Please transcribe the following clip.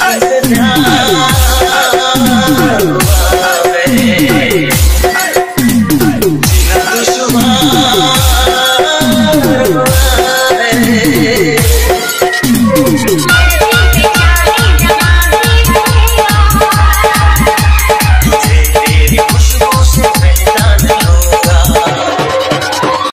Hey.